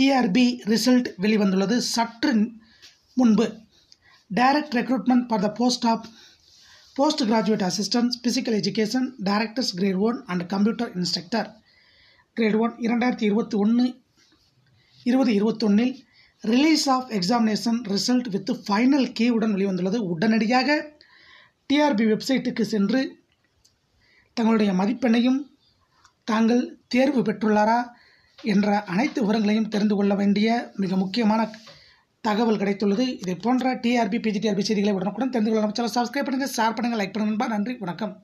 TRP result வெளிவந்துள்ளது சற்று முன்பு. Direct recruitment for the post of post graduate assistant physical education directors grade one and computer instructor grade one இரண்டாயிரத்தி இருபத்தி ஒன்று இருபது இருபத்தொன்னில் release of examination result with final கீவுடன் வெளிவந்துள்ளது. உடனடியாக டிஆர்பி வெப்சைட்டுக்கு சென்று தங்களுடைய மதிப்பெண்ணையும் தாங்கள் தேர்வு பெற்றுள்ளாரா? என்ற அனைத்து விவரங்களையும் தெரிந்து கொள்ள வேண்டிய மிக முக்கியமான தகவல் கிடைத்துள்ளது. இதை போன்ற டிஆர்பி பிஜிடிஆர்பி செய்திகளை உடனுக்குடன் தெரிந்து கொள்ள சப்ஸ்கிரைப் பண்ணுங்கள் ஷேர் பண்ணுங்கள் லைக் பண்ணுங்கள் நன்றி வணக்கம்.